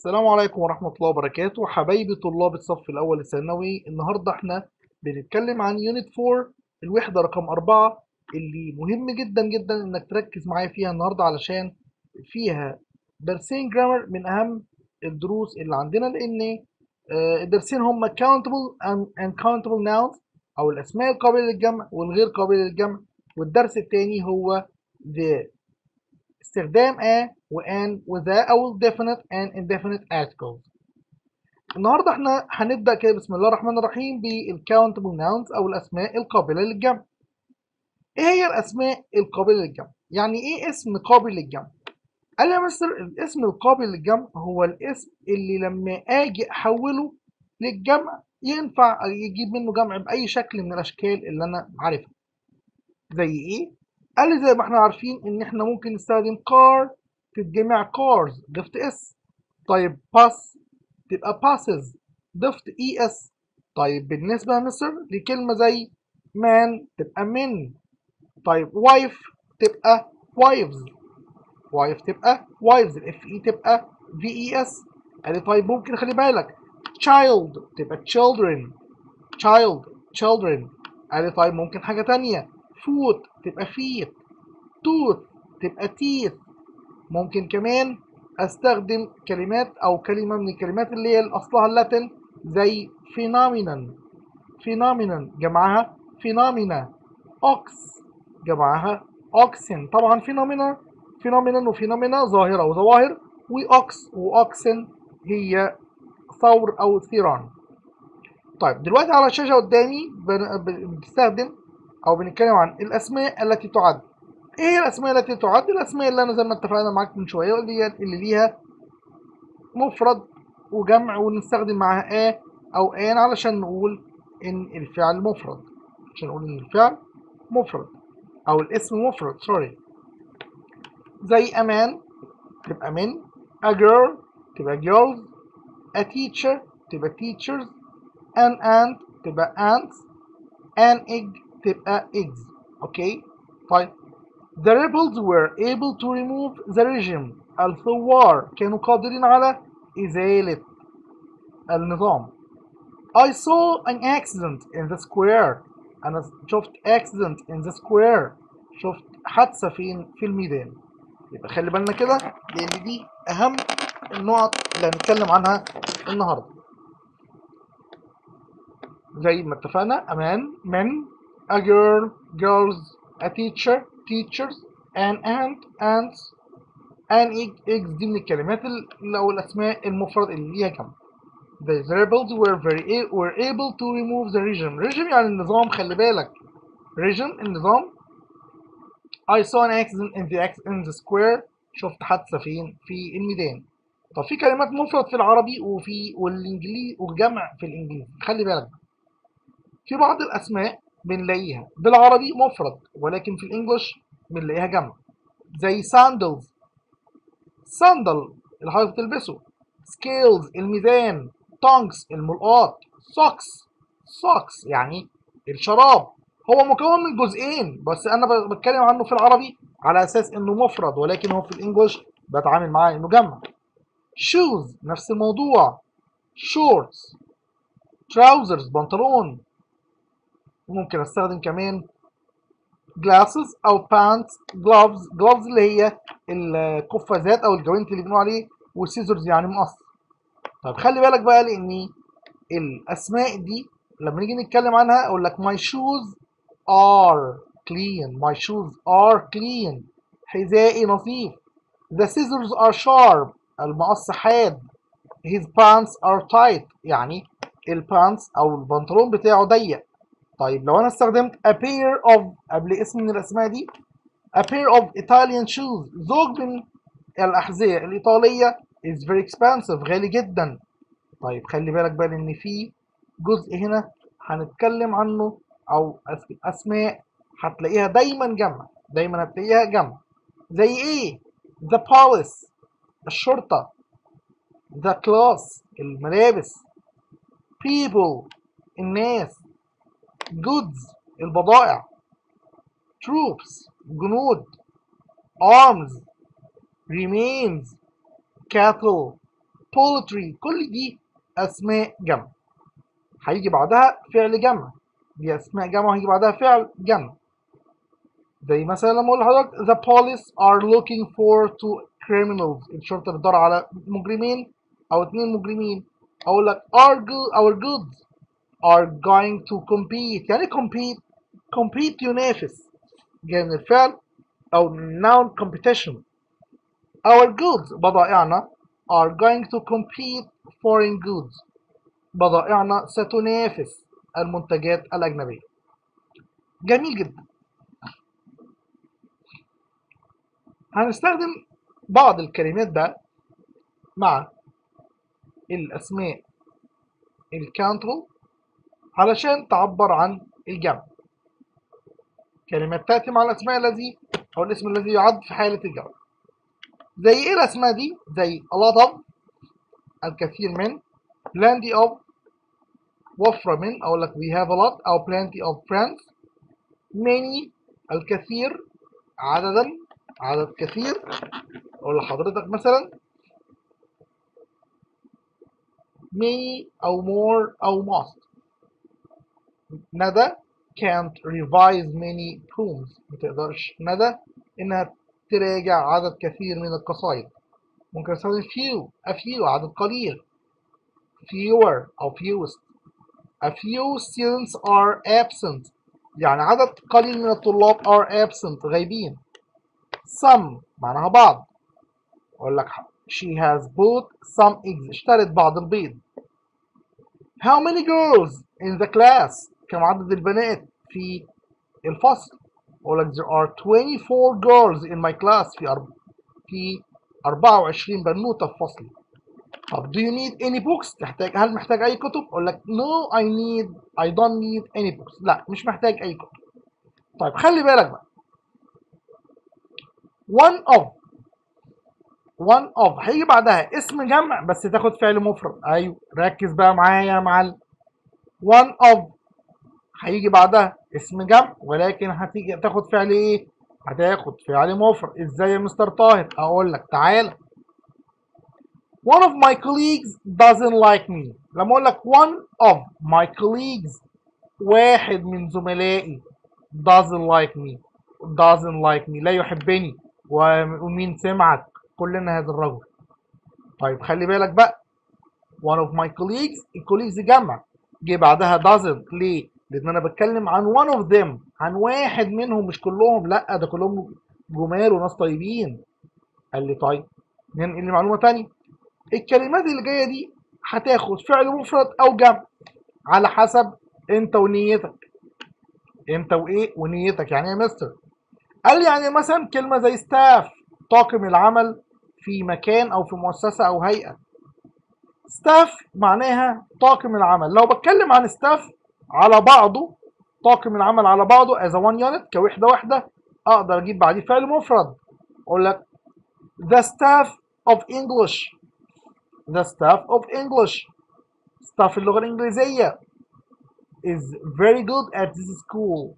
السلام عليكم ورحمة الله وبركاته. حبايبي طلاب الصف الأول الثانوي النهاردة إحنا بنتكلم عن يونت 4 الوحدة رقم 4 اللي مهم جدا جدا إنك تركز معايا فيها النهاردة علشان فيها درسين جرامر من أهم الدروس اللي عندنا لأن آه، الدرسين هم countable and uncountable nouns أو الأسماء القابلة للجمع والغير قابلة للجمع والدرس الثاني هو the استخدام a وان وذا أو definite and indefinite articles النهاردة إحنا هنبدأ كده بسم الله الرحمن الرحيم بالcountable nouns أو الأسماء القابلة للجمع إيه هي الأسماء القابلة للجمع؟ يعني إيه اسم قابل للجمع؟ قال يا مستر الاسم القابل للجمع هو الاسم اللي لما آجي أحوله للجمع ينفع يجيب منه جمع بأي شكل من الأشكال اللي أنا عارفها زي إيه؟ قال زي ما إحنا عارفين إن إحنا ممكن نستخدم car تتجمع cars ضفت s طيب pass تبقى passes. ضفت es طيب بالنسبة يا مستر لكلمة زي man تبقى men طيب wife تبقى wives. wife تبقى wives ال f e تبقى v e s قال طيب ممكن خلي بالك. child تبقى children. child children. قال طيب ممكن حاجة تانية. foot تبقى feet. tooth تبقى teeth. ممكن كمان أستخدم كلمات أو كلمة من الكلمات اللي هي اصلها ال Latin زي phenomenon. phenomenon جمعها. phenomena ox جمعها. oxen طبعا phenomena. phenomenon وphenomena ظاهرة وظواهر و ox و oxen هي ثور أو ثيران. طيب دلوقتي على الشاشة قدامي بن- بنستخدم أو بنتكلم عن الأسماء التي تعد. إيه الأسماء التي تعد؟ الأسماء اللي أنا زي ما اتفقنا معاك من شوية هي اللي ليها مفرد وجمع ونستخدم معاها ا أو ان علشان نقول إن الفعل مفرد. عشان نقول إن الفعل مفرد أو الاسم مفرد سوري زي أمان تبقى من a girl تبقى girls. A teacher تبقى teachers. An ant تبقى ants an egg تبقى eggs. أوكي طيب. The rebels were able to remove the regime. الثوار كانوا قادرين على إزالة النظام. I saw an accident in the square. أنا شفت accident in the square. شفت حادثة فين في الميدان. يبقى خلي بالنا كده لأن دي أهم النقط اللي هنتكلم عنها النهاردة. زي ما اتفقنا man men a girl girls a teacher teachers an ant ants an egg eggs دي من الكلمات ال- أو الأسماء المفرد اللي ليها جمع The rebels were very were able to remove the regime. Regime يعني النظام خلي بالك. Regime النظام. I saw an accident in the in the square. شفت حادثة فين في الميدان. طب في كلمات مفرد في العربي وفي والانجليزي والجمع في الإنجليزي. خلي بالك. في بعض الأسماء بنلاقيها. بالعربي مفرد ولكن في الإنجليش بنلاقيها جمع. زي sandals. Sandal اللي حضرتك بتلبسه. Scales الميزان. Tongs الملقاط. Socks. Socks يعني الشراب. هو مكون من جزئين بس أنا ب- بتكلم عنه في العربي على أساس إنه مفرد ولكن هو في الإنجليش بتعامل معاه إنه جمع. Shoes نفس الموضوع. Shorts. Trousers بنطلون. ممكن أستخدم كمان glasses أو pants gloves gloves اللي هي القفازات أو الجوانت اللي بنقول عليه وسيزرز يعني مقص. طب خلي بالك بقى لأن الأسماء دي لما نيجي نتكلم عنها أقول لك my shoes are clean my shoes are clean حذائي نظيف. the scissors are sharp المقص حاد his pants are tight يعني البانس أو البنطلون بتاعه ضيق. طيب لو أنا استخدمت a pair of قبل اسم من الأسماء دي a pair of Italian shoes زوج من الأحذية الإيطالية is very expensive غالي جدا. طيب خلي بالك بقى إن في جزء هنا هنتكلم عنه أو أسماء هتلاقيها دايما جمع دايما هتلاقيها جمع زي إيه؟ The police الشرطة. The class الملابس. People الناس. Goods البضائع troops جنود arms remains cattle poultry كل دي أسماء جمع. هيجي بعدها فعل جمع. دي أسماء جمع وهيجي بعدها فعل جمع. زي مثلا لما أقول لحضرتك the police are looking for two criminals. الشرطة بتدور على مجرمين أو اتنين مجرمين. أقول لك our good our goods are going to compete. يعني compete compete ينافس جاي من الفعل أو noun competition. Our goods بضائعنا are going to compete foreign goods. بضائعنا ستنافس المنتجات الأجنبية. جميل جدا. هنستخدم بعض الكلمات ده مع الأسماء. الكانترو علشان تعبر عن الجمع. كلمات تأتي مع الأسماء الذي أو الاسم الذي يعد في حالة الجمع. زي إيه الأسماء دي؟ زي lot of الكثير من plenty of وفرة من أقول لك we have a lot أو plenty of friends. many الكثير عددا عدد كثير. أقول لحضرتك مثلا many أو more أو most. ندى can't revise many poems متقدرش ندى إنها تراجع عدد كثير من القصائد ممكن استخدم few a few عدد قليل fewer أو fewest a few students are absent يعني عدد قليل من الطلاب are absent غايبين some معناها بعض أقول لك she has bought some eggs اشترت بعض البيض how many girls in the class كم عدد البنات في الفصل. أقول لك there are 24 girls in my class في أرب... في 24 بنوتة في فصلي طب do you need any books تحتاج هل محتاج أي كتب؟ أقول لك no I need I don't need any books. لا مش محتاج أي كتب. طيب خلي بالك بقى. One of one of هيجي بعدها اسم جمع بس تاخد فعل مفرد. أيوه ركز بقى معايا يا معلم. One of هيجي بعدها اسم جمع ولكن هتيجي تاخد فعل إيه؟ هتاخد فعل مفرد. إزاي يا مستر طاهر؟ أقول لك تعالى one of my colleagues doesn't like me. لما أقول لك one of my colleagues واحد من زملائي doesn't like me doesn't like me لا يحبني. ومين سمعك؟ كلنا هذا الرجل. طيب خلي بالك بقى. One of my colleagues الكوليجز جمع. جه بعدها doesn't ليه؟ لأن أنا بتكلم عن one of them عن واحد منهم مش كلهم لأ ده كلهم جمال وناس طيبين. قال لي طيب ننقل لمعلومة تانية. الكلمات اللي جاية دي هتاخد فعل مفرد أو جمع على حسب أنت ونيتك. أنت وإيه؟ ونيتك. يعني إيه يا مستر؟ قال لي يعني مثلا كلمة زي staff طاقم العمل في مكان أو في مؤسسة أو هيئة. staff معناها طاقم العمل. لو بتكلم عن staff على بعضه طاقم العمل على بعضه a one unit كوحدة واحدة أقدر أجيب بعديه فعل مفرد. أقول لك the staff of English. The staff of English. Staff اللغة الإنجليزية. Is very good at this school.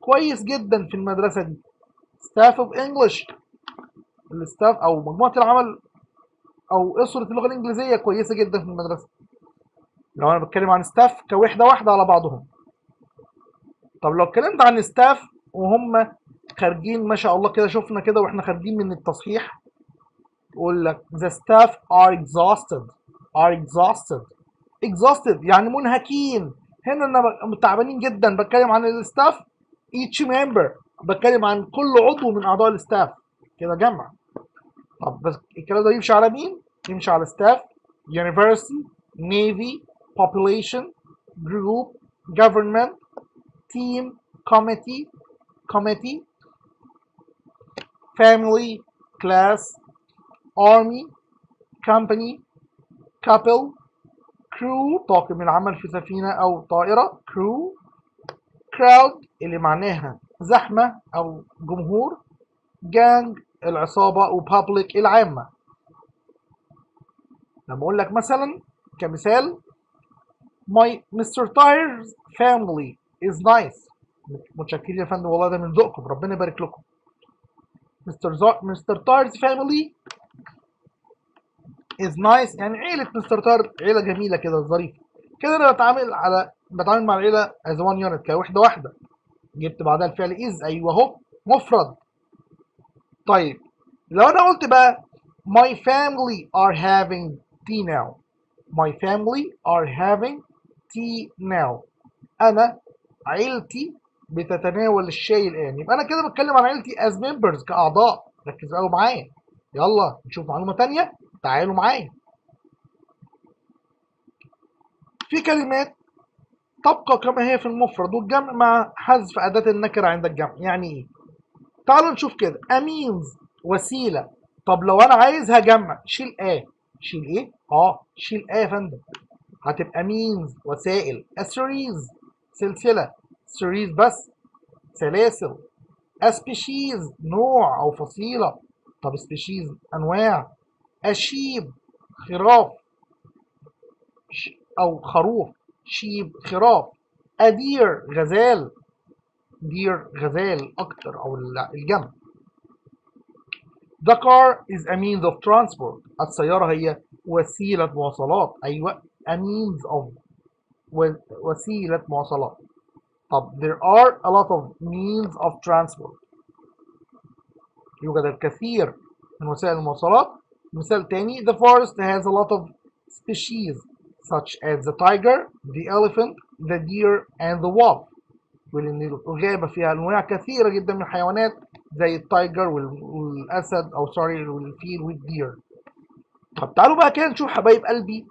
كويس جدا في المدرسة دي. Staff of English. الستاف أو مجموعة العمل أو أسرة اللغة الإنجليزية كويسة جدا في المدرسة. لو أنا بتكلم عن staff كوحدة واحدة على بعضهم. طب لو اتكلمت عن staff وهم خارجين ما شاء الله كده شفنا كده وإحنا خارجين من التصحيح يقول لك the staff are exhausted are exhausted. Exhausted يعني منهكين. هنا أنا تعبانين جدا. بتكلم عن ال staff each member. بتكلم عن كل عضو من أعضاء ال staff كده جمع. طب بس الكلام ده يمشي على مين؟ يمشي على staff university navy population group government team committee committee family class army company couple crew طاقم العمل في سفينة أو طائرة crew crowd اللي معناها زحمة أو جمهور gang العصابة وبابليك العامة لما أقول لك مثلا كمثال my Mr. Tyre's family is nice متشكرين يا فندم والله ده من ذوقكم ربنا يبارك لكم Mr. Mr. Tyre's family is nice يعني عيلة مستر تار عيلة جميلة كده ظريفة كده أنا بتعامل على بتعامل مع العيلة as one unit كوحدة واحدة جبت بعدها الفعل is أيوه أهو مفرد طيب لو أنا قلت بقى my family are having tea now my family are having tea أنا عيلتي بتتناول الشاي الآن. يبقى أنا كده بتكلم عن عيلتي as members كأعضاء. ركزوا قوي معايا يلا نشوف معلومة تانية. تعالوا معايا. في كلمات تبقى كما هي في المفرد والجمع مع حذف أداة النكرة عند الجمع. يعني إيه؟ تعالوا نشوف كده. means وسيلة. طب لو أنا عايز هجمع شيل إيه شيل إيه؟ آه شيل إيه يا فندم. هتبقى means وسائل. a series سلسلة. series بس. سلاسل. a species نوع أو فصيلة. طب species أنواع. a sheep خراف أو خروف. شيب خراف. a deer غزال. دير غزال أكتر أو الجمع The car is a means of transport. السيارة هي وسيلة مواصلات. أيوة. A means of وسيلة مواصلات. طب there are a lot of means of transport. يوجد الكثير من وسائل المواصلات. مثال تاني the forest has a lot of species such as the tiger, the elephant, the deer and the wolf. ولأن الغابة فيها أنواع كثيرة جدا من الحيوانات زي ال tiger والأسد أو sorry والفيل وال deer. طب تعالوا بقى كده نشوف حبايب قلبي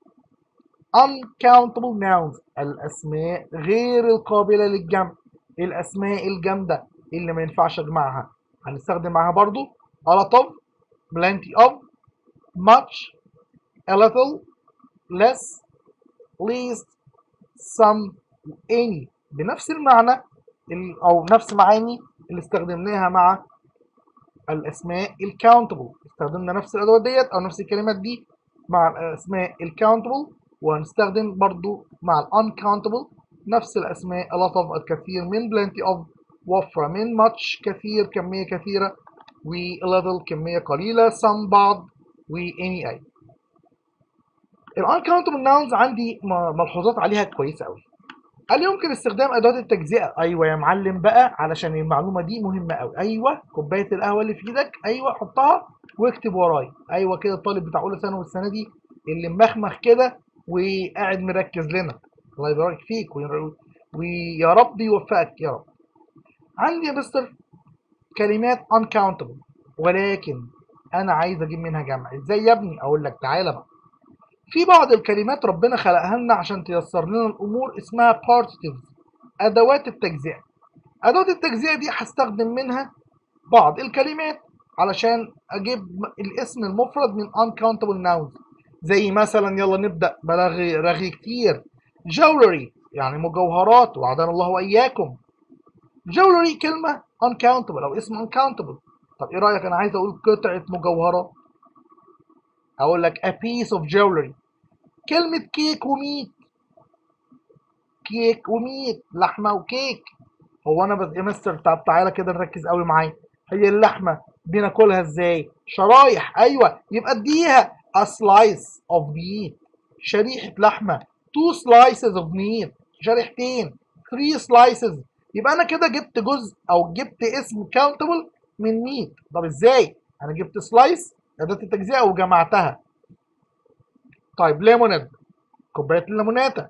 uncountable nouns. الأسماء غير القابلة للجمع. الأسماء الجامدة؟ اللي ما ينفعش أجمعها؟ هنستخدم معاها برضو. A lot of plenty of much a little less least some any. بنفس المعنى أو نفس معاني اللي استخدمناها مع الأسماء ال countable استخدمنا نفس الأدوات ديت أو نفس الكلمات دي مع الأسماء ال countable وهنستخدم برضو مع ال uncountable نفس الأسماء. of الكثير من plenty of وفرة من much كثير كمية كثيرة. و a little كمية قليلة. some بعض و any أي ال uncountable nouns عندي ملحوظات عليها كويسة أوي. هل يمكن استخدام أدوات التجزئة؟ أيوه يا معلم بقى علشان المعلومة دي مهمة قوي أيوه كوباية القهوة اللي في إيدك أيوه حطها واكتب ورايا أيوه كده الطالب بتاع أولى ثانوي السنة دي اللي مخمخ كده وقاعد مركز لنا. الله يبارك فيك ويا رب يوفقك يا رب. عندي يا مستر كلمات uncountable ولكن أنا عايز أجيب منها جمع. إزاي يا ابني؟ أقول لك تعالى بقى. في بعض الكلمات ربنا خلقها لنا عشان تيسر لنا الأمور اسمها partitives أدوات التجزئة. أدوات التجزئة دي هستخدم منها بعض الكلمات علشان أجيب الاسم المفرد من uncountable nouns. زي مثلا يلا نبدأ بلغي رغي كتير. jewelry يعني مجوهرات وعدنا الله وإياكم. jewelry كلمة uncountable أو اسم uncountable. طب إيه رأيك؟ أنا عايز أقول قطعة مجوهرات أقول لك a piece of jewelry. كلمة كيك وميت. كيك وميت. لحمة وكيك. هو أنا بس يا مستر؟ طب تعالى كده نركز قوي معايا. هي اللحمة بناكلها إزاي؟ شرايح. أيوه. يبقى اديها. A slice of meat. شريحة لحمة. Two slices of meat. شريحتين. Three slices. يبقى أنا كده جبت جزء أو جبت اسم countable من ميت طب إزاي؟ أنا جبت سلايس اداه التجزئة وجمعتها. طيب ليموناد كوباية الليموناتا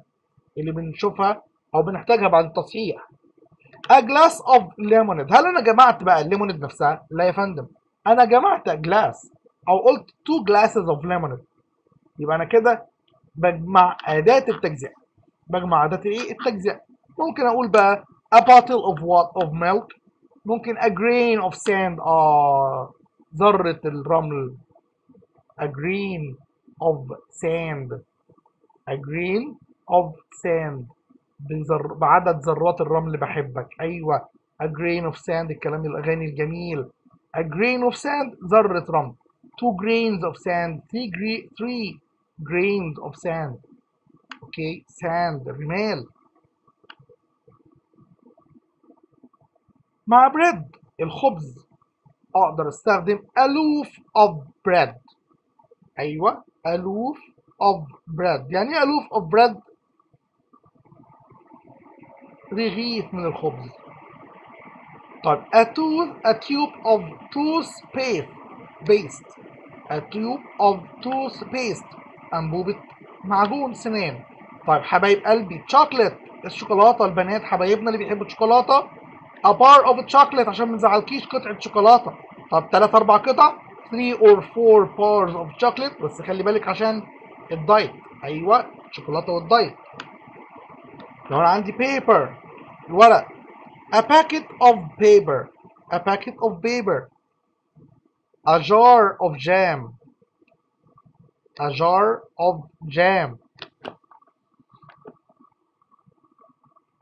اللي بنشوفها أو بنحتاجها بعد التصحيح. A glass of lemonade. هل أنا جمعت بقى الليموناد نفسها؟ لا يا فندم. أنا جمعت جلاس أو قلت two glasses of lemonade يبقى أنا كده بجمع أداة التجزئة. بجمع أداة إيه؟ التجزئة. ممكن أقول بقى a bottle of what of milk. ممكن a grain of sand. آه ذرة الرمل. A grain of sand. A grain of sand. بذر... بعدد ذرات الرمل بحبك. أيوه. A grain of sand. الكلام الأغاني الجميل. A grain of sand. ذرة رمل. two grains of sand three, gra... three grains of sand اوكي sand رمال مع بريد الخبز اقدر استخدم a loaf of bread ايوه a loaf of bread يعني ايه a loaf of bread رغيف من الخبز طيب a tooth a tube of toothpaste paste a tube of toothpaste أنبوبة معجون سنان. طيب حبايب قلبي chocolate الشوكولاتة البنات حبايبنا اللي بيحبوا الشوكولاتة. A bar of chocolate عشان ما نزعلكيش قطعة شوكولاتة. طب تلات أربع قطع 3 or 4 bars of chocolate. بس خلي بالك عشان الدايت. أيوه الشوكولاتة والدايت. لو أنا عندي paper الورق. A packet of paper. A packet of paper. A jar of jam. A jar of jam.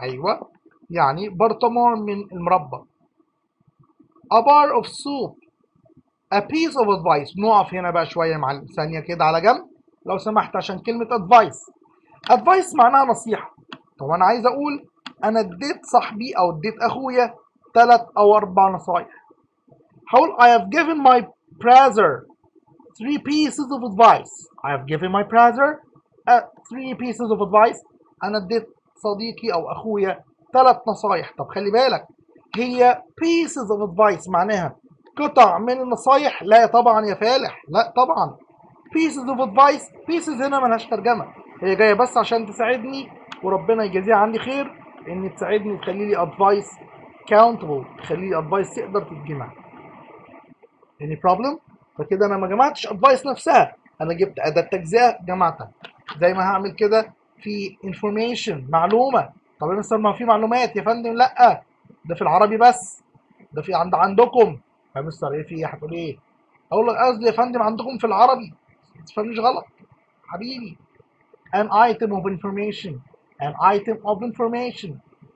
أيوة. يعني برطمان من المربى. A bar of soup. A piece of advice. نقف هنا بقى شوية مع ثانية كده على جنب. لو سمحت عشان كلمة advice. Advice معناها نصيحة. طب أنا عايز أقول أنا اديت صاحبي أو اديت أخويا ثلاث أو أربع نصايح. هقول I have given my brother three pieces of advice. I have given my brother uh, three pieces of advice. أنا اديت صديقي أو أخويا ثلاث نصايح. طب خلي بالك هي pieces of advice معناها قطع من النصايح. لا طبعا يا فالح. لا طبعا. Pieces of advice. Pieces هنا ملهاش ترجمة. هي جاية بس عشان تساعدني وربنا يجازيها عندي خير. إن تساعدني تخلي لي advice countable تخلي لي advice تقدر تتجمع. Any problem? فكده أنا ما جمعتش advice نفسها. أنا جبت أداة تجزئة جمعتها. زي ما هعمل كده في information معلومة. طب يا مستر ما في معلومات؟ يا فندم لأ. ده في العربي بس. ده في عند عندكم. يا مستر إيه في إيه؟ هتقول إيه؟ أقول لك قصدي يا فندم عندكم في العربي. ما تفهمنيش غلط. حبيبي an item of information. an item of information.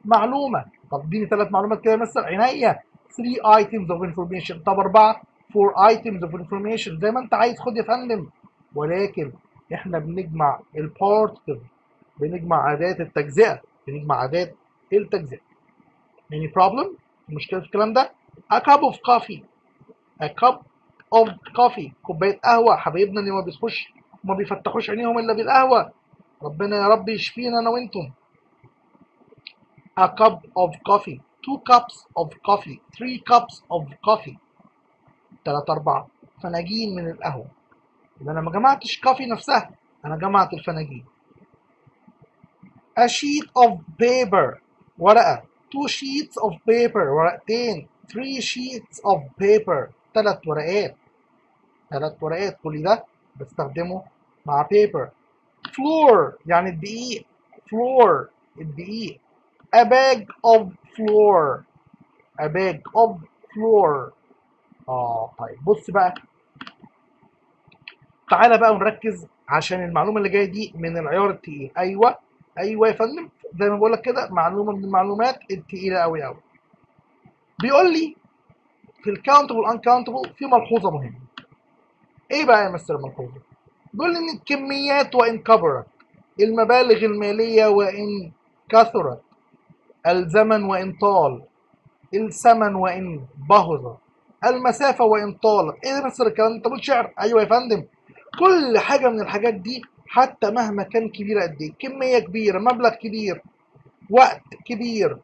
معلومة. طب اديني ثلاث معلومات كده يا مستر. عينيا. 3 items of information. طب أربعة. 4 items of information. زي ما أنت عايز خد يا فندم. ولكن إحنا بنجمع البارتكل بنجمع أداة التجزئة. بنجمع أداة التجزئة. Any problem المشكلة في الكلام ده؟ A cup of coffee. A cup of coffee. كوباية قهوة. حبايبنا اللي ما بيصحوش ما بيفتحوش عينيهم إلا بالقهوة. ربنا يا رب يشفينا أنا وأنتم. A cup of coffee. Two cups of coffee. Three cups of coffee. تلات أربعة. فناجين من القهوة. يبقى أنا ما جمعتش كافي نفسها أنا جمعت الفناجين. A sheet of paper ورقة. Two sheets of paper ورقتين. Three sheets of paper تلات ورقات. تلات ورقات كل ده بستخدمه مع paper. Flour يعني الدقيق. Flour الدقيق. A bag of flour. A bag of flour. آه طيب. بص بقى. تعالى بقى ونركز عشان المعلومة اللي جاية دي من العيار التقيل. أيوه أيوه يا فندم. زي ما بقول لك كده معلومة من المعلومات التقيلة قوي قوي بيقول لي في ال countable uncountable في ملحوظة مهمة. إيه بقى يا مستر الملحوظه بيقول لي إن الكميات وإن كبرت المبالغ المالية وإن كثرت الزمن وإن طال الثمن وإن بهظ. المسافة وإن طالت ده مستر الكلام أنت بتقول شعر. أيوة يا فندم. كل حاجة من الحاجات دي حتى مهما كان كبيرة قد إيه. كمية كبيرة مبلغ كبير وقت كبير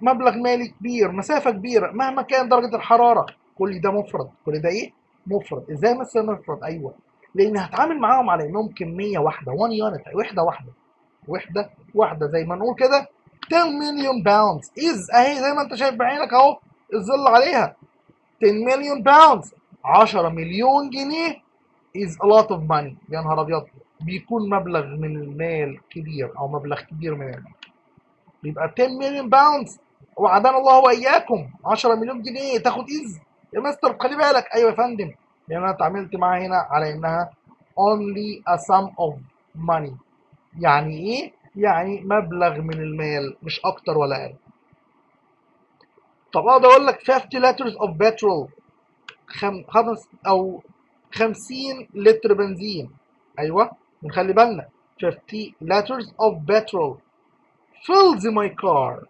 مبلغ مالي كبير مسافة كبيرة مهما كان درجة الحرارة. كل ده مفرد كل ده إيه؟ مفرد إزاي مثلا مفرد أيوة. لأن هتعامل معاهم على إنهم كمية واحدة. 1 unit وحدة واحدة. وحدة واحدة. زي ما نقول كده. 10 مليون pounds is أهي زي ما أنت شايف بعينك أهو. الظل عليها. 10 مليون pounds 10 مليون جنيه is a lot of money. يا نهار أبيض. بيكون مبلغ من المال كبير أو مبلغ كبير من المال. بيبقى 10 مليون pounds وعدنا الله وإياكم. 10 مليون جنيه. تاخد إز. يا مستر خلي بالك. أيوه يا فندم. لأن أنا اتعاملت معاها هنا على إنها only a sum of money. يعني إيه؟ يعني مبلغ من المال. مش أكتر ولا أقل. طب أقدر أقول لك 50 liters of petrol خم... خمس أو 50 لتر بنزين. أيوه نخلي بالنا. 50 liters of petrol. Fills my car.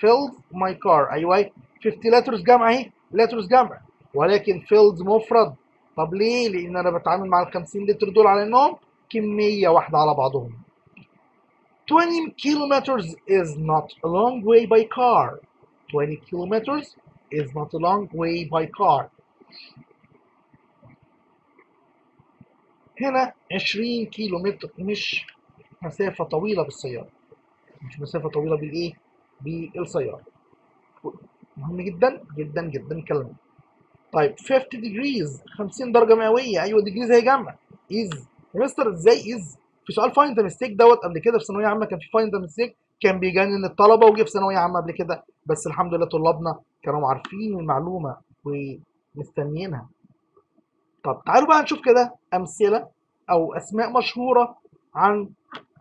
Fills my car. أيوه 50 liters جمع اهي liters جمع. ولكن fills مفرد. طب ليه؟ لأن أنا بتعامل مع ال 50 لتر دول على إنهم كمية واحدة على بعضهم. 20 kilometers is not a long way by car. 20 kilometers is not a long way by car. هنا 20 كيلو متر مش مسافة طويلة بالسيارة. مش مسافة طويلة بالإيه؟ بالسيارة. مهم جدا جدا جدا الكلام. طيب 50 degrees 50 درجة مئوية. أيوه degrees هي جمع is مستر إزاي is في سؤال find mistake دوت قبل كده في ثانوية عامة كان في find mistake كان بيجنن الطلبة وجه في ثانوية عامة قبل كده بس الحمد لله طلابنا كانوا عارفين المعلومة ومستنيينها. طب تعالوا بقى نشوف كده أمثلة أو أسماء مشهورة عن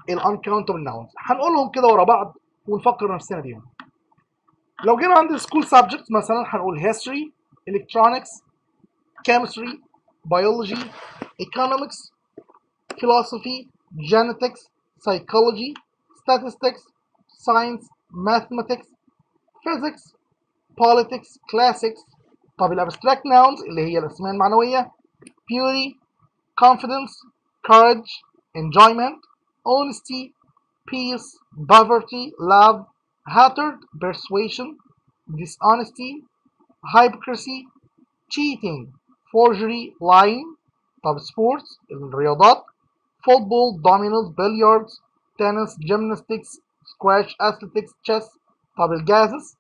ال uncountable nouns. هنقولهم كده ورا بعض ونفكر نفسنا بيهم. لو جينا عند school subjects مثلا هنقول history electronics chemistry biology economics philosophy genetics psychology statistics science mathematics physics politics classics طب الابستراكت nouns اللي هي الاسماء المعنويه beauty confidence courage enjoyment honesty peace poverty love hatred persuasion dishonesty hypocrisy cheating forgery lying طب sports الرياضات football dominoes billiards tennis gymnastics squash athletics chess طب ال gases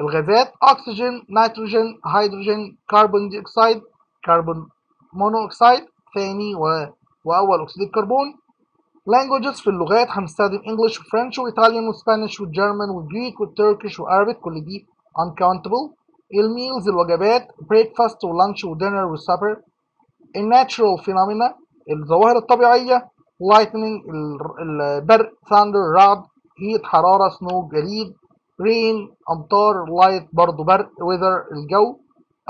الغازات اكسجين نيتروجين هيدروجين carbon dioxide carbon monoxide ثاني و... وأول اكسيد الكربون languages في اللغات هنستخدم English وفرنش وإيطاليان وسبانيش والجرمان والجريك والتركيش وعربي كل دي uncountable. ال meals الوجبات breakfast و lunch و dinner و supper الناتشرال phenomena الظواهر الطبيعية lightning البرق thunder رعد heat حرارة snow جليد rain أمطار light برضو برق weather الجو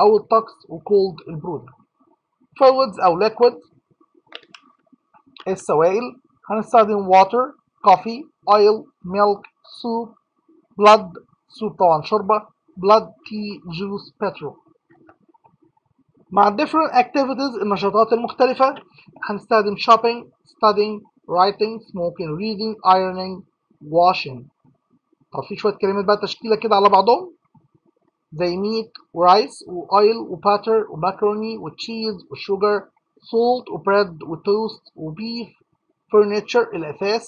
أو الطقس وcold البرودة fluids أو liquid السوائل هنستخدم water coffee oil milk soup blood soup طبعا شوربة blood tea juice petrol مع different activities النشاطات المختلفة هنستخدم shopping studying writing smoking reading ironing washing طب في شوية كلمات بقى تشكيلة كده على بعضهم زي meat ورايس وأويل وباتر وماكروني وتشيز وشوجر salt وبريد وتوست وبيف furniture الأثاث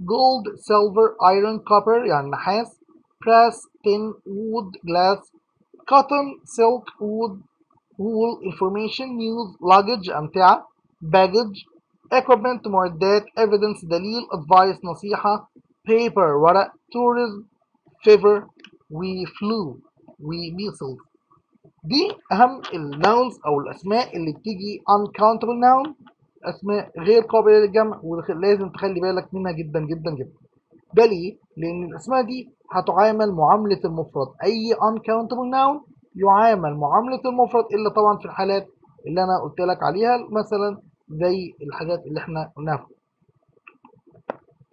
gold silver iron copper يعني نحاس brass tin wood glass cotton silk wood wool information news luggage أمتعة baggage equipment معدات evidence دليل advice نصيحة paper ورق tourism fever وفلو وميسلز دي أهم الناونز أو الأسماء اللي بتيجي uncountable noun أسماء غير قابلة للجمع ولازم تخلي بالك منها جدا جدا جدا ده ليه؟ لأن الأسماء دي هتعامل معاملة المفرد أي uncountable noun يعامل معاملة المفرد إلا طبعا في الحالات اللي أنا قلت لك عليها مثلا زي الحاجات اللي إحنا قلناها.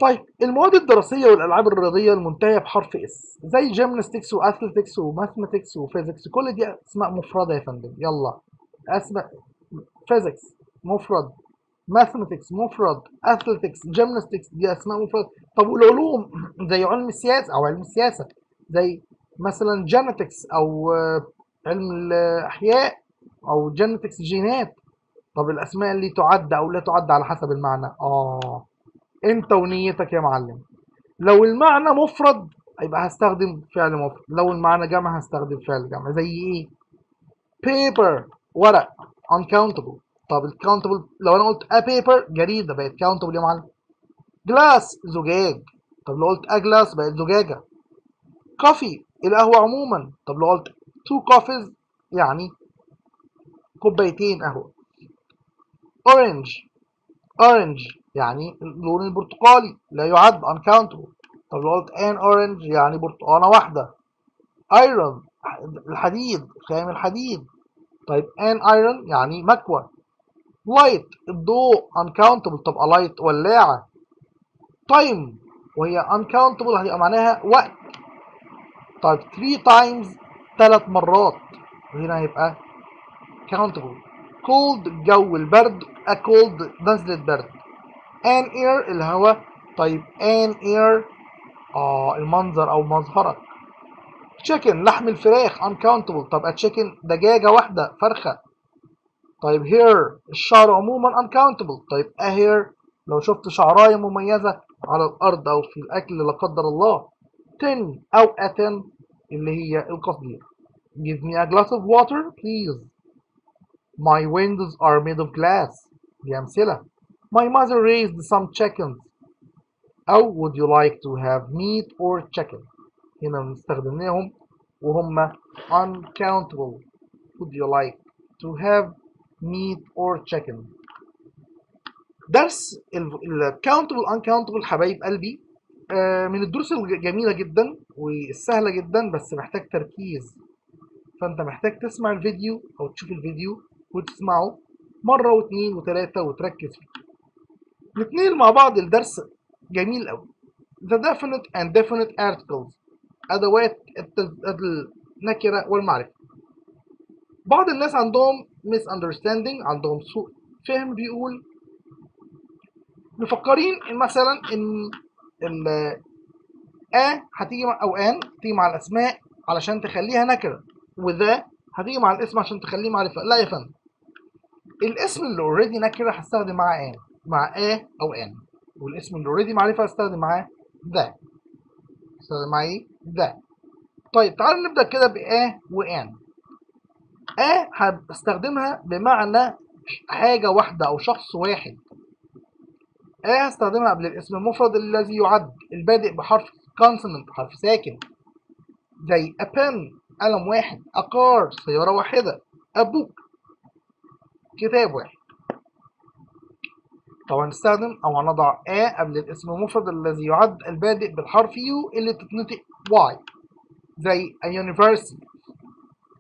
طيب المواد الدراسية والألعاب الرياضية المنتهية بحرف s زي gymnastics و athletics و mathematics و physics كل دي أسماء مفردة يا فندم. يلا. أسماء physics مفرد mathematics مفرد athletics gymnastics دي أسماء مفرد طب والعلوم؟ زي علم السياسة أو علم السياسة. زي مثلا genetics أو علم الأحياء أو genetics جينات. طب الأسماء اللي تعد أو لا تعد على حسب المعنى. آه. انت ونيتك يا معلم. لو المعنى مفرد يبقى هستخدم فعل مفرد. لو المعنى جمع هستخدم فعل جمع. زي إيه؟ Paper. ورق. Uncountable. طب الكاونتبل لو أنا قلت a paper جريدة. بقت countable يا معلم. Glass. زجاج. طب لو قلت a glass بقت زجاجة. Coffee. القهوة عموما. طب لو قلت two coffees يعني كوبايتين قهوة. Orange. Orange يعني اللون البرتقالي لا يعد uncountable. طب لو قلت an orange يعني برتقانة واحدة. iron الحديد خام الحديد. طيب an iron يعني مكوى. light الضوء uncountable. تبقى light ولاعة. time وهي uncountable هتبقى معناها وقت. طيب 3 times ثلاث مرات. وهنا هيبقى countable. cold جو البرد. A cold نزلة برد an air الهواء. طيب an air آه المنظر أو مظهرك. Chicken لحم الفراخ uncountable. طب a chicken دجاجة واحدة فرخة. طيب hair الشعر عموما uncountable. طيب a hair لو شفت شعراية مميزة على الأرض أو في الأكل لا قدر الله. Tin أو tin اللي هي القصدير. Give me a glass of water please. My windows are made of glass. دي أمثلة. My mother raised some chickens. أو would you like to have meat or chicken? هنا بنستخدمناهم وهم uncountable. Would you like to have meat or chicken? درس ال countable uncountable حبايب قلبي آه، من الدروس الجميلة جدا والسهلة جدا بس محتاج تركيز. فأنت محتاج تسمع الفيديو أو تشوف الفيديو وتسمعه. مرة واثنين وثلاثة وتركز فيه. نتنقل مع بعض الدرس جميل قوي. The definite and definite articles أدوات التز- النكرة والمعرفة. بعض الناس عندهم misunderstanding عندهم سوء فهم بيقول مفكرين مثلا إن ال آ هتيجي مع أو ان تيجي مع الأسماء علشان تخليها نكره و the هتيجي مع الاسم عشان تخليه معرفة. لا يا فندم. الاسم اللي already نكره هستخدم معاه an مع a أو an والاسم اللي already معرفة هستخدم معاه the هستخدم معاه إيه؟ the طيب تعالوا نبدأ كده ب a و an a هستخدمها بمعنى حاجة واحدة أو شخص واحد. a هستخدمها قبل الاسم المفرد الذي يعد البادئ بحرف consonant حرف ساكن. زي a pen قلم واحد a car سيارة واحدة a book كتاب واحد طبعا نستخدم أو هنضع a قبل الاسم المفرد الذي يعد البادئ بالحرف u اللي تتنطق y زي a university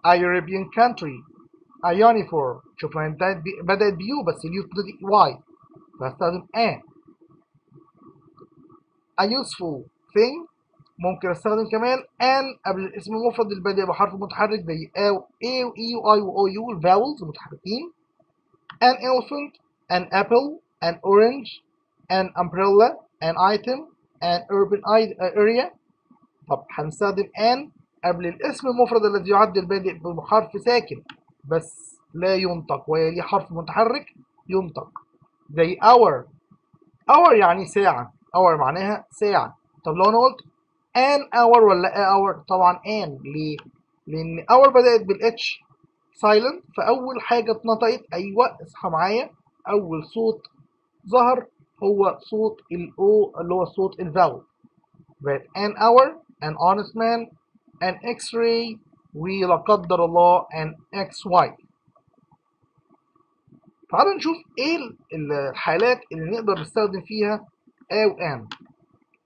a European country a uniform. شوفنا انتهت بدأت بيو بس اليو تتنطق y. فهستخدم a. A useful thing. ممكن أستخدم كمان an قبل الاسم المفرد البادئ بحرف متحرك زي a و a و e و i و o u الفاولز المتحركين an elephant an apple an orange an umbrella an item an urban i- area. طب هنستخدم an قبل الاسم المفرد الذي يعد البادئ بحرف ساكن بس لا ينطق ويلي حرف متحرك ينطق. زي hour hour يعني ساعة. hour معناها ساعة. طب لو أنا قلت an hour ولا a hour طبعا an. ليه؟ لأن hour بدأت بالاتش silent. فأول حاجة اتنطقت أيوه اصحى معايا. أول صوت ظهر هو صوت ال O اللي هو صوت الفاول بقت an hour an honest man an x-ray ولا قدر الله an xy. تعالوا نشوف إيه ال- الحالات اللي نقدر نستخدم فيها a و an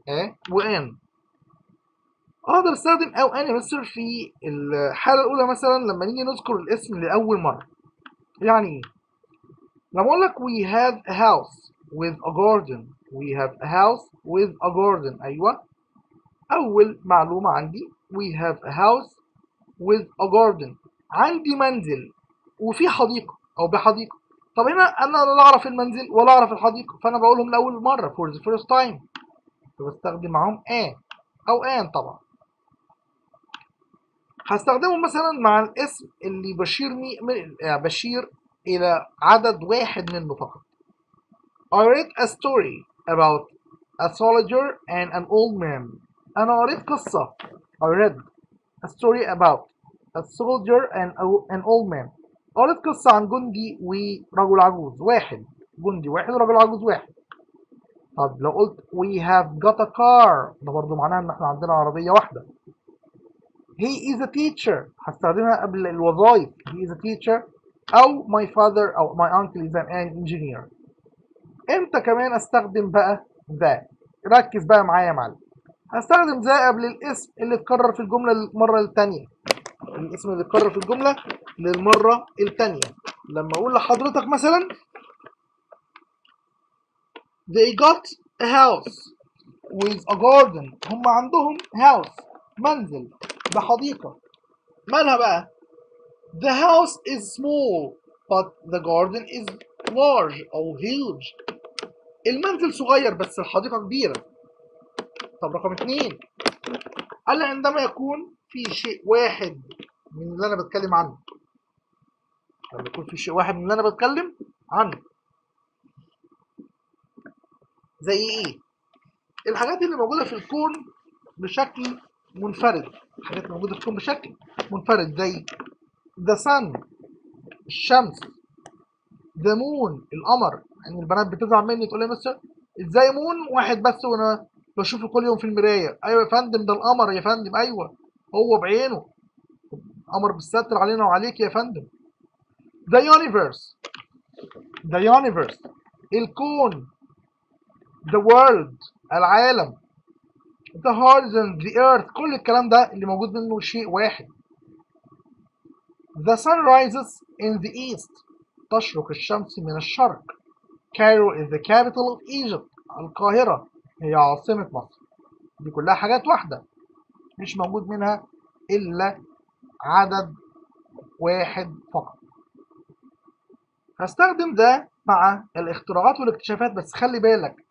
a و an أقدر أستخدم a و an يا مستر في الحالة الأولى مثلا لما نيجي نذكر الاسم لأول مرة. يعني إيه؟ لما أقول لك we have a house with a garden. We have a house with a garden. أيوه. أول معلومة عندي. We have a house with a garden. عندي منزل. وفي حديقة. أو بحديقة. طب هنا أنا لا أعرف المنزل ولا أعرف الحديقة. فأنا بقولهم لأول مرة for the first time. فبستخدم معاهم a أو an طبعا. هستخدمه مثلا مع الاسم اللي بشيرني من يعني بشير إلى عدد واحد منه فقط. I read a story about a soldier and an old man. أنا قريت قصة. I read a story about a soldier and an old man. قريت قصة عن جندي ورجل عجوز. واحد. جندي واحد ورجل عجوز واحد. طب لو قلت we have got a car. ده برضه معناها إن إحنا عندنا عربية واحدة. He is a teacher. هستخدمها قبل الوظائف. He is a teacher. أو my father أو my uncle is an engineer. إمتى كمان أستخدم بقى ذا ركز بقى معايا يا معلم. هستخدم ذا قبل الاسم اللي اتكرر في الجملة المرة التانية. الاسم اللي اتكرر في الجملة للمرة التانية. لما أقول لحضرتك مثلا they got a house with a garden. هم عندهم house منزل. بحديقة مالها بقى؟ The house is small but the garden is large أو huge. المنزل صغير بس الحديقة كبيرة. طب رقم اتنين. قال عندما يكون في شيء واحد من اللي أنا بتكلم عنه؟ لما يكون في شيء واحد من اللي أنا بتكلم عنه. زي إيه؟ الحاجات اللي موجودة في الكون بشكل منفرد حاجات موجودة في الكون بشكل منفرد زي the sun الشمس the moon القمر. يعني البنات بتزعل مني تقول لي مستر إزاي مون واحد بس وأنا بشوفه كل يوم في المراية. أيوه يا فندم ده القمر يا فندم. أيوه هو بعينه. قمر بالستر علينا وعليك يا فندم. The universe the universe الكون the world العالم. The horizon the earth. كل الكلام ده اللي موجود منه شيء واحد. The sun rises in the east. تشرق الشمس من الشرق. Cairo is the capital of Egypt. القاهرة هي عاصمة مصر. دي كلها حاجات واحدة. مش موجود منها إلا عدد واحد فقط. هستخدم ده مع الاختراعات والاكتشافات بس خلي بالك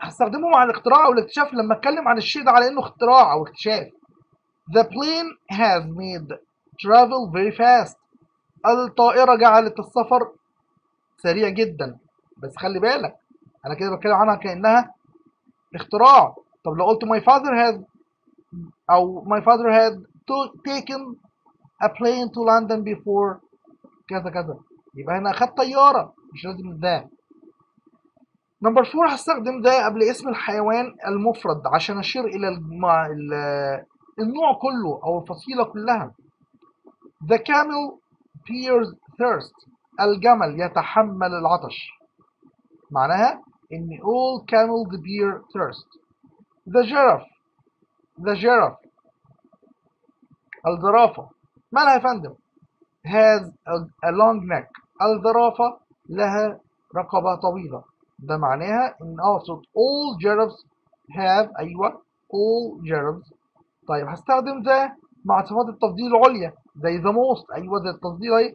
هستخدمه مع الاختراع أو الاكتشاف لما أتكلم عن الشيء ده على إنه اختراع أو اكتشاف. The plane has made travel very fast. الطائرة جعلت السفر سريع جدا. بس خلي بالك أنا كده بتكلم عنها كأنها اختراع. طب لو قلت my father had أو my father had taken a plane to London before كذا كذا يبقى هنا اخدت طيارة مش لازم the. number four هستخدم the قبل اسم الحيوان المفرد عشان الم- ال- النوع كله أو الفصيلة كلها. The camel bears thirst. الجمل يتحمل العطش. معناها إن all camels bear thirst. The giraffe. The giraffe. الزرافة. مالها يا فندم؟ has a long neck. الزرافة لها رقبة طويلة. ده معناها إن اقصد all giraffes have أيوه all giraffes طيب هستخدم ده مع صفات التفضيل العليا زي the most أيوه زي التفضيل أهي.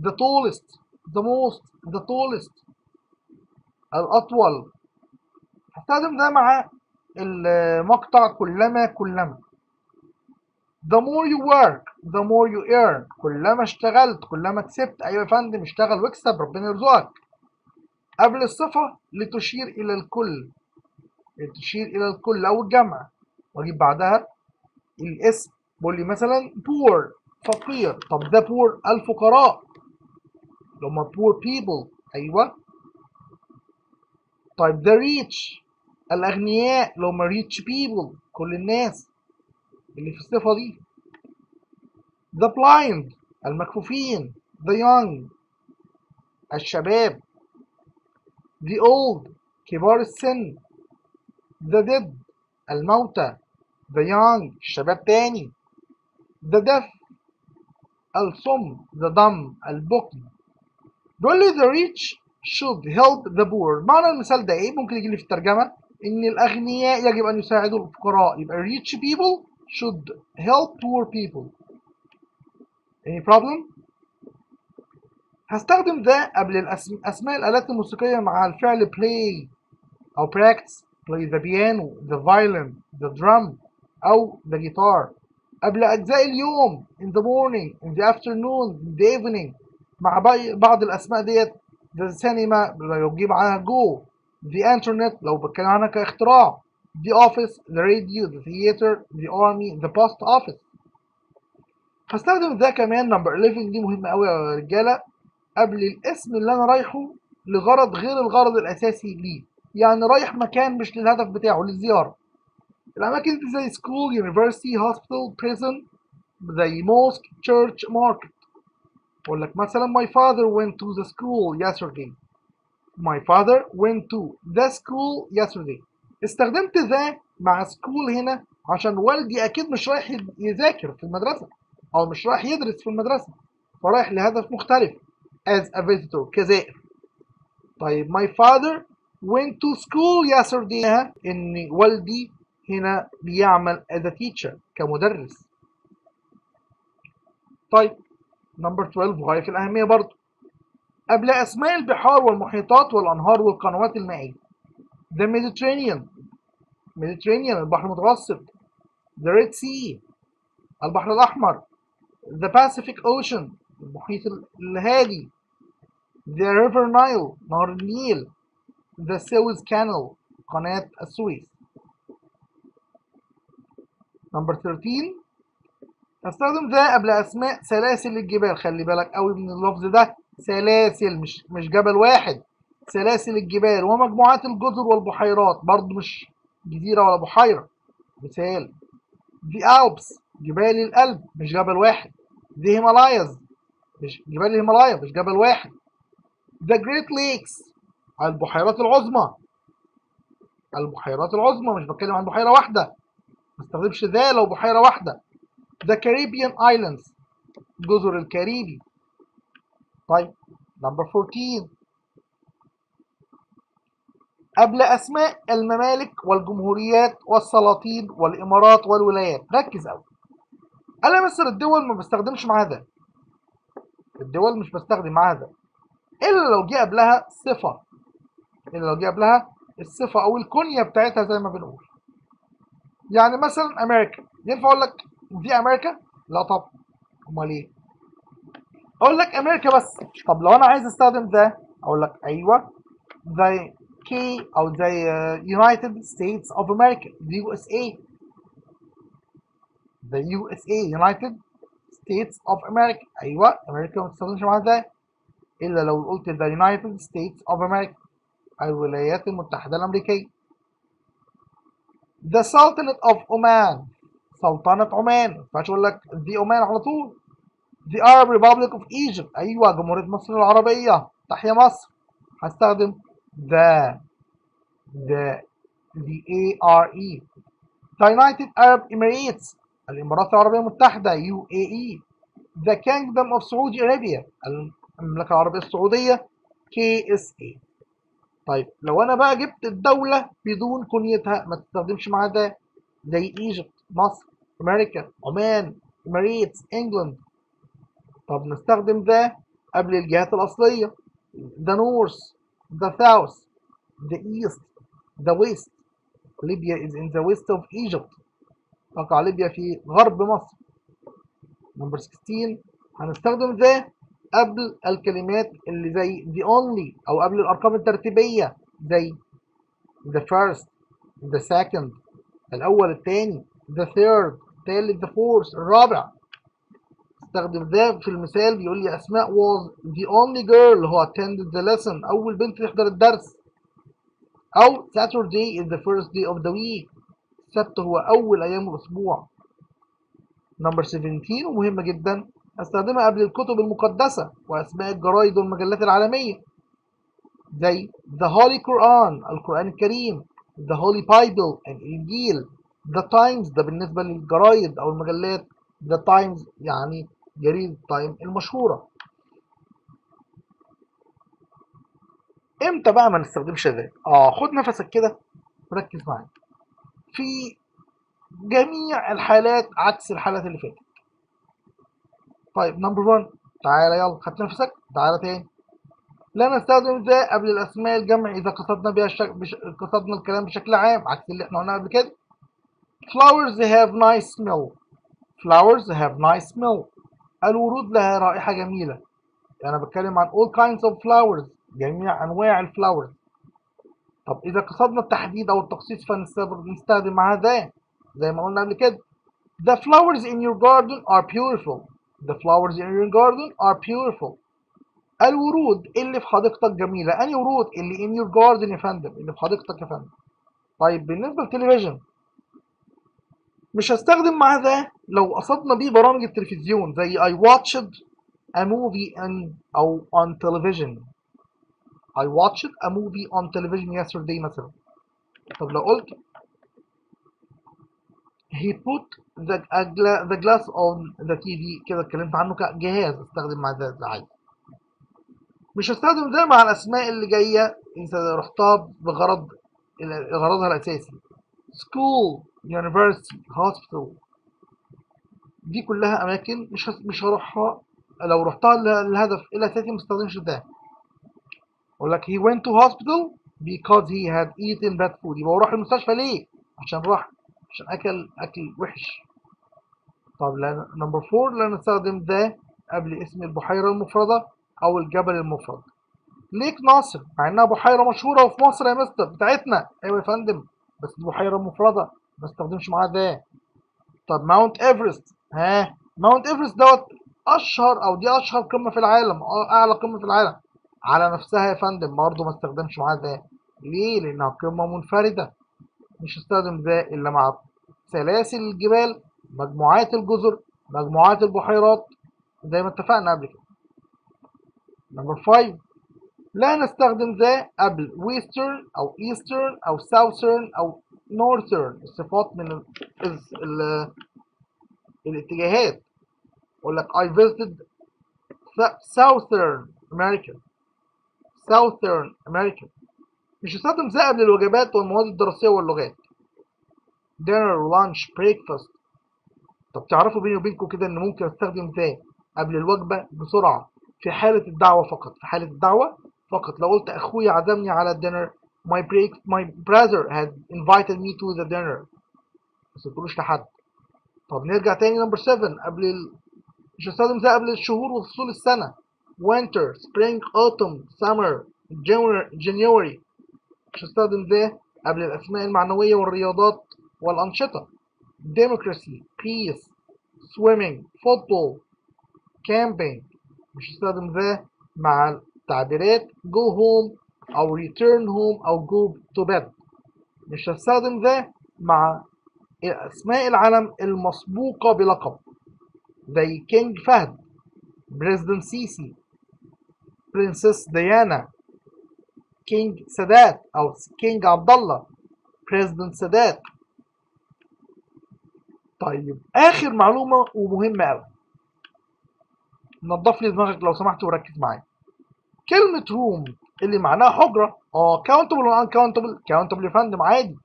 the tallest the most the tallest. الأطول. هستخدم ده مع المقطع كلما كلما. the more you work the more you earn. كلما اشتغلت كلما كسبت. أيوة يا فندم اشتغل واكسب ربنا يرزقك. قبل الصفة لتشير إلى الكل. لتشير إلى الكل أو الجمع. وأجيب بعدها الاسم. بقول لي مثلا poor فقير. طب ده poor الفقراء. اللي هم poor people. أيوة. طيب the rich. الأغنياء. اللي هم rich people. كل الناس. اللي في الصفة دي. The blind. المكفوفين. The young. الشباب. The old كبار السن the dead الموتى the young الشباب تاني the deaf الصم the dumb البكم لي the rich should help the poor. معنى المثال ده إيه؟ ممكن يجي لي في الترجمة. إن الأغنياء يجب أن يساعدوا الفقراء. يبقى rich people should help poor people. Any problem? هستخدم ده قبل. اسماء الالات الموسيقية مع الفعل play أو practice play the piano the violin the drum أو the guitar قبل اجزاء اليوم in the morning in the afternoon in the evening مع بعض الاسماء ديت the cinema لو تجيب عنها go the internet لو بتكلم عنها كاختراع the office the radio the theater the army the post office هستخدم ده كمان نمبر 11 دي مهمة قوي يا رجالة قبل الاسم اللي أنا رايحه لغرض غير الغرض الأساسي ليه. يعني رايح مكان مش للهدف بتاعه للزيارة. الأماكن دي زي school university hospital prison زي mosque church market. أقول لك مثلا my father went to the school yesterday. My father went to the school yesterday. استخدمت ذا مع school هنا عشان والدي أكيد مش رايح يذاكر في المدرسة أو مش رايح يدرس في المدرسة فرايح لهدف مختلف. As a visitor. كزائر طيب my father went to school yesterday ان والدي هنا بيعمل as a teacher كمدرس. طيب نمبر 12 غاية في الأهمية برضو. قبل أسماء البحار والمحيطات والأنهار والقنوات المائية. The Mediterranean Mediterranean البحر المتوسط. The Red Sea البحر الأحمر. The Pacific Ocean المحيط الهادي. The River Nile نهر النيل The Suez Canal قناة السويس Number 13 أستخدم ذا قبل أسماء سلاسل الجبال. خلي بالك قوي من اللفظ ده. سلاسل مش مش جبل واحد. سلاسل الجبال ومجموعات الجزر والبحيرات. برضو مش جزيرة ولا بحيرة. مثال. The Alps جبال الألب مش جبل واحد. The Himalayas مش جبال الهيمالايا مش جبل واحد. The Great Lakes. البحيرات العظمى. البحيرات العظمى مش بتكلم عن بحيرة واحدة. ما استخدمش the لو بحيرة واحدة. The Caribbean Islands. جزر الكاريبي. طيب number 14 قبل أسماء الممالك والجمهوريات والسلاطين والإمارات والولايات. ركز أوي. أنا مصر الدول ما بستخدمش معاها ده الدول مش بستخدم معاها ده إلا لو جه قبلها صفة. إلا لو جه قبلها الصفة أو الكنية بتاعتها زي ما بنقول. يعني مثلا أمريكا. ينفع أقول لك دي أمريكا؟ لا طبعا. أمال إيه؟ أقول لك أمريكا بس. طب لو أنا عايز أستخدم ده أقول لك أيوه. زي كي أو زي United States of America. The USA the USA United States of America. أيوه. أمريكا ما تستخدمش معاها ده إلا لو قلت the United States of America الولايات المتحدة الأمريكية The Sultanate of Oman سلطنة عمان ما ينفعش أقول لك the عمان على طول The Arab Republic of Egypt أيوة جمهورية مصر العربية تحيا مصر هستخدم the the the ARE The United Arab Emirates الإمارات العربية المتحدة UAE The Kingdom of Saudi Arabia المملكة العربية السعودية KSA طيب لو أنا بقى جبت الدولة بدون كنيتها ما تستخدمش معاها ده زي Egypt مصر أمريكا عمان Emirates England. طب نستخدم the قبل الجهات الأصلية. The north the south the east the west. Libya is in the west of Egypt. تقع ليبيا في غرب مصر. number 16 هنستخدم the قبل الكلمات اللي زي the only أو قبل الأرقام الترتيبية زي the first the second الأول الثاني the third الثالث the fourth الرابع. استخدم the في المثال بيقول لي أسماء was the only girl who attended the lesson. أول بنت تحضر الدرس. أو Saturday is the first day of the week. السبت هو أول أيام الأسبوع. number 17 ومهمة جدا. أستخدمها قبل الكتب المقدسة وأسماء الجرايد والمجلات العالمية زي The Holy Quran القرآن الكريم The Holy Bible الإنجيل The Times ده بالنسبة للجرايد أو المجلات The Times يعني جريدة تايم المشهورة. إمتى بقى ما نستخدمش the؟ آه خد نفسك كده وركز معايا. في جميع الحالات عكس الحالات اللي فاتت. طيب number 1 تعالى يلا خدت نفسك؟ تعالى تاني. لا نستخدم the قبل الأسماء الجمع إذا قصدنا بها الشك... بش... قصدنا الكلام بشكل عام عكس اللي إحنا قلناه قبل كده. Flowers have nice smell. Flowers have nice smell. الورود لها رائحة جميلة. أنا بتكلم عن all kinds of flowers جميع أنواع ال flowers طب إذا قصدنا التحديد أو التخصيص فنستخدم مع the زي ما قلنا قبل كده. The flowers in your garden are beautiful. The flowers in your garden are beautiful. الورود اللي في حديقتك جميلة. أنهي ورود؟ اللي in your garden يا فندم اللي في حديقتك يا فندم. طيب بالنسبة للتلفزيون. مش هستخدم مع ده لو قصدنا بيه برامج التلفزيون زي I watched a movie on أو on television. I watched a movie on television yesterday مثلا. طب لو قلت he put the, the glass on the TV كده اتكلمت عنه كجهاز استخدم مع ده عادي مش هستخدم ده مع الأسماء اللي جاية إذا رحتها بغرض غرضها الأساسي. School university hospital. دي كلها أماكن مش مش هروحها لو رحتها للهدف الاساسي ما استخدمش ده. أقول لك he went to hospital because he had eaten bad food. يبقى هو راح المستشفى ليه؟ عشان راح عشان أكل أكل وحش. طب number 4 لا نستخدم the قبل اسم البحيرة المفردة أو الجبل المفرد. Lake Nasser مع إنها بحيرة مشهورة في مصر يا مستر بتاعتنا. أيوه يا فندم بس دي بحيرة مفردة ما استخدمش معاها the طب Mount Everest ها؟ Mount Everest دوت أشهر أو دي أشهر قمة في العالم أعلى قمة في العالم. على نفسها يا فندم برضه ما استخدمش معاها the ليه؟ لأنها قمة منفردة. مش هستخدم the الا مع سلاسل الجبال مجموعات الجزر مجموعات البحيرات زي ما اتفقنا قبل كده. number 5 لا نستخدم the قبل western أو eastern أو southern أو northern الصفات من ال الاتجاهات. أقول لك I visited southern America. Southern America. مش هستخدم ذا قبل الوجبات والمواد الدراسية واللغات. Dinner lunch breakfast. طب تعرفوا بيني وبينكم كده إن ممكن أستخدم ذا قبل الوجبة بسرعة في حالة الدعوة فقط. في حالة الدعوة فقط. لو قلت اخويا عزمني على الدينر my break my brother had invited me to the dinner. بس ما تقولوش لحد. طب نرجع تاني number 7 قبل ال... مش هستخدم the قبل الشهور وفصول السنة. Winter spring autumn summer January مش هستخدم the قبل الأسماء المعنوية والرياضات والأنشطة. Democracy peace swimming football camping. مش هستخدم the مع تعبيرات go home أو return home أو go to bed. مش هستخدم the مع أسماء العلم المسبوقة بلقب. زي king فهد president سيسي princess ديانا king سادات أو king عبد الله president سادات طيب آخر معلومة ومهمة أوي. نضف لي دماغك لو سمحت وركز معايا. كلمة room اللي معناها حجرة آه countable ولا uncountable countable يا فندم عادي.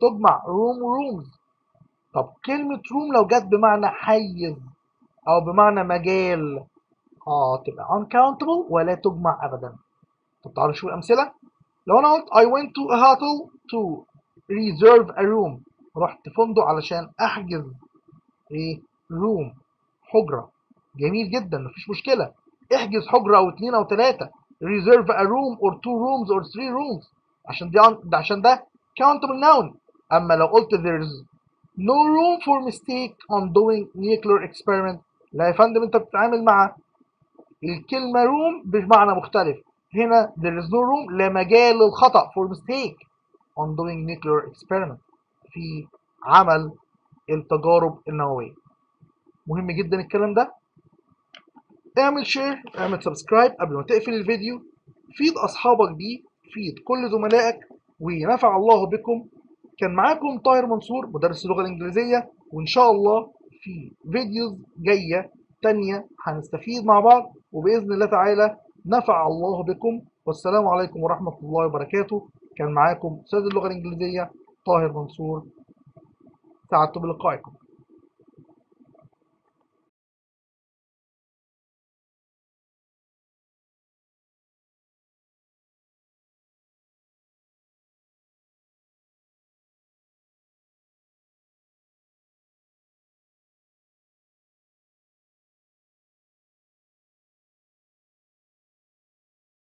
تجمع room و rooms طب كلمة room لو جت بمعنى حيز أو بمعنى مجال آه تبقى uncountable ولا تجمع أبدا؟ طب تعالوا نشوف الأمثلة. لو أنا قلت I went to a hotel to reserve a room رحت فندق علشان أحجز إيه روم حجرة. جميل جدا مفيش مشكلة. احجز حجرة أو اتنين أو تلاتة reserve a room or two rooms or three rooms. عشان دي عشان ده countable noun. أما لو قلت there's no room for mistake on doing nuclear experiment لا يا فندم أنت بتتعامل مع الكلمة room بمعنى مختلف. هنا there is no room لا مجال للخطأ for mistake on doing nuclear experiment في عمل التجارب النووية. مهم جدا الكلام ده. اعمل share اعمل subscribe قبل ما تقفل الفيديو. فيد أصحابك بيه فيد كل زملائك ونفع الله بكم. كان معاكم طاهر منصور مدرس اللغة الإنجليزية وإن شاء الله في videos جاية تانية هنستفيد مع بعض. وبإذن الله تعالى نفع الله بكم. والسلام عليكم ورحمة الله وبركاته. كان معاكم أستاذ اللغة الإنجليزية طاهر منصور. سعدت بلقائكم.